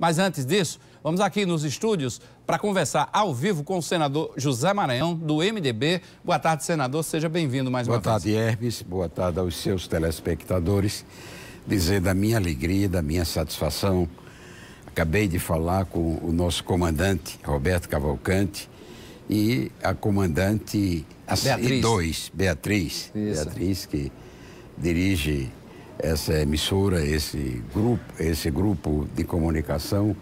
Mas antes disso, vamos aqui nos estúdios para conversar ao vivo com o senador José Maranhão, do MDB. Boa tarde, senador. Seja bem-vindo mais Boa uma tarde, vez. Boa tarde, Hermes. Boa tarde aos seus telespectadores. Dizer da minha alegria, da minha satisfação. Acabei de falar com o nosso comandante, Roberto Cavalcante, e a comandante Beatriz. dois, Beatriz. Isso. Beatriz, que dirige essa emissora, esse grupo, esse grupo de comunicação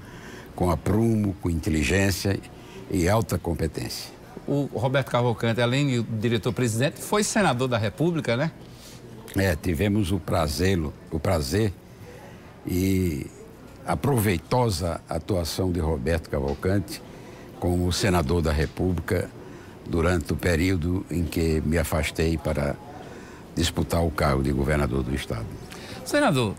com aprumo, com inteligência e alta competência. O Roberto Cavalcante, além de diretor-presidente, foi senador da República, né? É, tivemos o prazer, o prazer e a proveitosa atuação de Roberto Cavalcante como senador da República durante o período em que me afastei para disputar o cargo de governador do estado. Senador,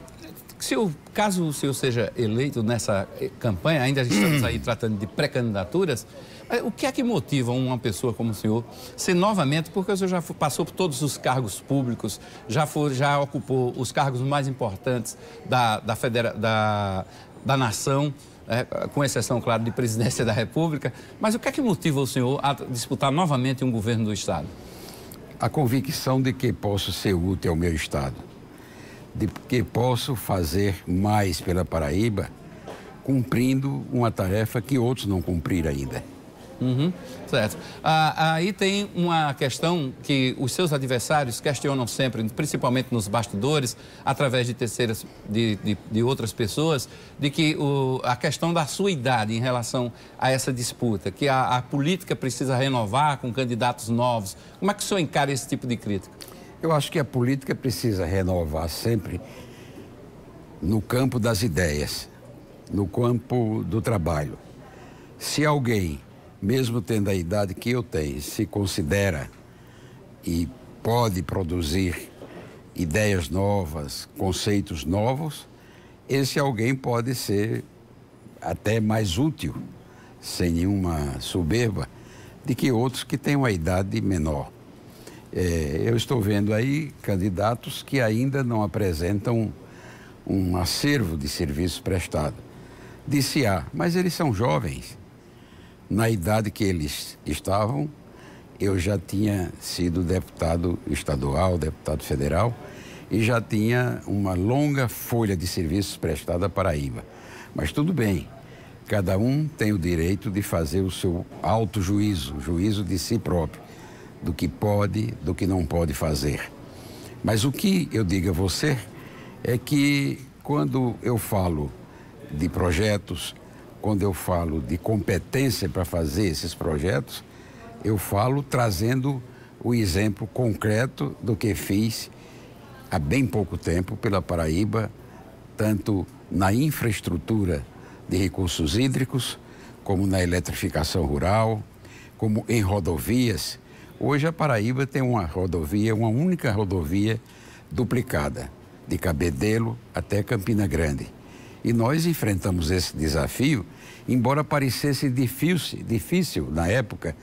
se o, caso o senhor seja eleito nessa eh, campanha, ainda estamos aí tratando de pré-candidaturas, eh, o que é que motiva uma pessoa como o senhor ser novamente, porque o senhor já passou por todos os cargos públicos, já, for, já ocupou os cargos mais importantes da, da, federa, da, da nação, eh, com exceção, claro, de presidência da República, mas o que é que motiva o senhor a disputar novamente um governo do Estado? A convicção de que posso ser útil ao meu estado, de que posso fazer mais pela Paraíba, cumprindo uma tarefa que outros não cumpriram ainda. Uhum, certo. Ah, aí tem uma questão que os seus adversários questionam sempre, principalmente nos bastidores, através de terceiras, de, de, de outras pessoas, de que o, a questão da sua idade em relação a essa disputa, que a, a política precisa renovar com candidatos novos. Como é que o senhor encara esse tipo de crítica? Eu acho que a política precisa renovar sempre no campo das ideias, no campo do trabalho. Se alguém, mesmo tendo a idade que eu tenho, se considera e pode produzir ideias novas, conceitos novos, esse alguém pode ser até mais útil, sem nenhuma soberba, de que outros que têm uma idade menor. É, eu estou vendo aí candidatos que ainda não apresentam um acervo de serviços prestados. Disse A, mas eles são jovens. Na idade que eles estavam, eu já tinha sido deputado estadual, deputado federal, e já tinha uma longa folha de serviços prestada à Paraíba. Mas tudo bem, cada um tem o direito de fazer o seu auto-juízo, juízo de si próprio, do que pode, do que não pode fazer. Mas o que eu digo a você é que quando eu falo de projetos, quando eu falo de competência para fazer esses projetos, eu falo trazendo o exemplo concreto do que fiz há bem pouco tempo pela Paraíba, tanto na infraestrutura de recursos hídricos, como na eletrificação rural, como em rodovias. Hoje a Paraíba tem uma rodovia, uma única rodovia duplicada, de Cabedelo até Campina Grande. E nós enfrentamos esse desafio, embora parecesse difícil, difícil na época,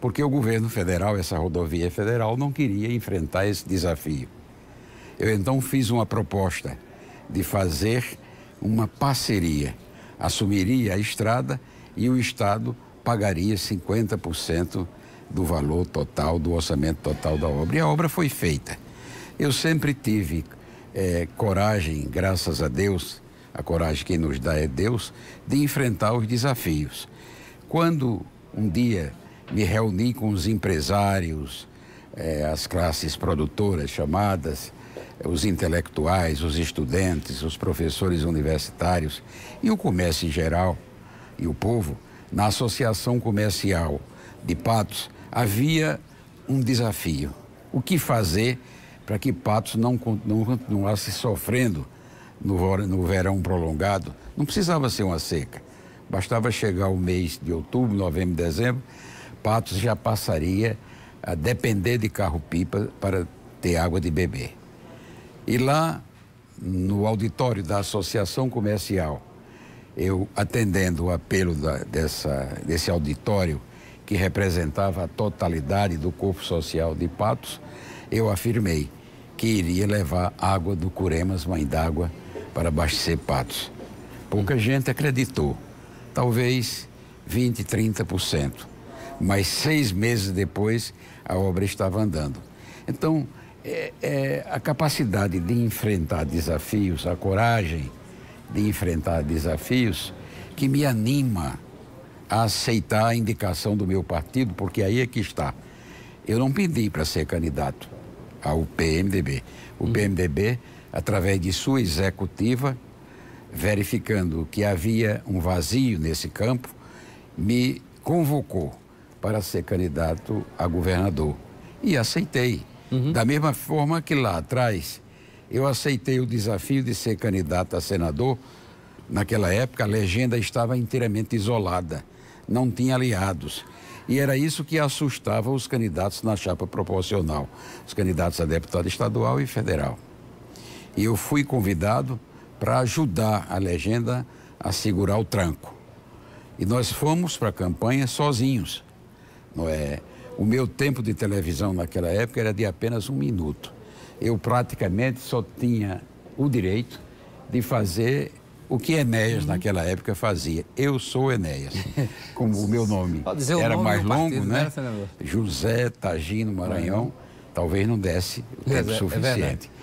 porque o governo federal, essa rodovia federal, não queria enfrentar esse desafio. Eu então fiz uma proposta de fazer uma parceria. Assumiria a estrada e o Estado pagaria 50% do valor total, do orçamento total da obra. E a obra foi feita. Eu sempre tive eh, coragem, graças a Deus, a coragem que nos dá é Deus, de enfrentar os desafios. Quando um dia me reuni com os empresários, eh, as classes produtoras chamadas, os intelectuais, os estudantes, os professores universitários e o comércio em geral e o povo, na Associação Comercial de Patos, havia um desafio. O que fazer para que Patos não continuasse sofrendo no, verão prolongado? Não precisava ser uma seca. Bastava chegar o mês de outubro, novembro, dezembro, Patos já passaria a depender de carro-pipa para ter água de beber. E lá, no auditório da Associação Comercial, eu atendendo o apelo da, dessa, desse auditório, que representava a totalidade do corpo social de Patos, eu afirmei que iria levar água do Curemas, mãe d'água, para abastecer Patos. Pouca gente acreditou. Talvez 20, 30%. Mas seis meses depois, a obra estava andando. Então, é, é a capacidade de enfrentar desafios, a coragem de enfrentar desafios, que me anima a aceitar a indicação do meu partido, porque aí é que está. Eu não pedi para ser candidato ao PMDB. O. PMDB, através de sua executiva, verificando que havia um vazio nesse campo, me convocou para ser candidato a governador. E aceitei. Uhum. Da mesma forma que lá atrás, eu aceitei o desafio de ser candidato a senador. Naquela época, a legenda estava inteiramente isolada, não tinha aliados. E era isso que assustava os candidatos na chapa proporcional, os candidatos a deputado estadual e federal. E eu fui convidado para ajudar a legenda a segurar o tranco. E nós fomos para a campanha sozinhos. Não é? O meu tempo de televisão naquela época era de apenas um minuto. Eu praticamente só tinha o direito de fazer o que Enéas uhum. naquela época fazia. Eu sou Enéas, como o meu nome era nome mais longo, partido, né? né José Tagino Maranhão, uhum. talvez não desse o tempo é, é suficiente. É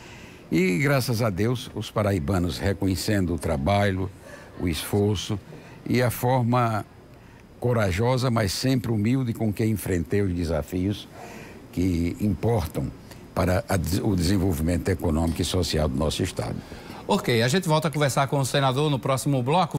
e graças a Deus, os paraibanos reconhecendo o trabalho, o esforço e a forma corajosa, mas sempre humilde com que enfrentei os desafios que importam para a, o desenvolvimento econômico e social do nosso Estado. Ok, a gente volta a conversar com o senador no próximo bloco.